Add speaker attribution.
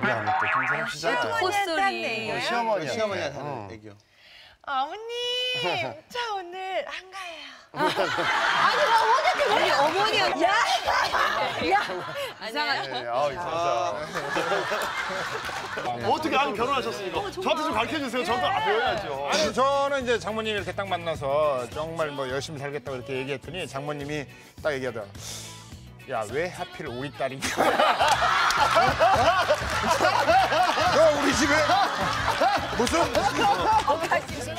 Speaker 1: 얘기하면 또 김선욱 씨잖아요.
Speaker 2: 콧소리.
Speaker 1: 어, 시어머니.
Speaker 3: 시어머니한테 하는 애교.
Speaker 4: 어머님, 저 오늘 안 가요.
Speaker 2: 우리 어머니가 야! 이상하네.
Speaker 1: 네, 아우 이상하다.
Speaker 5: 어떻게 아니 결혼하셨으니까 저한테 좀 가르쳐 주세요. 저도 아, 배워야죠.
Speaker 6: 아니 저는 이제 장모님 이렇게 딱 만나서 정말 뭐 열심히 살겠다고 이렇게 얘기했더니 장모님이 딱 얘기하더라. 야 왜 하필 우리 딸이냐? 무슨